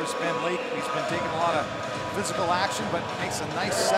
There's Ben Lake. He's been taking a lot of physical action, but makes a nice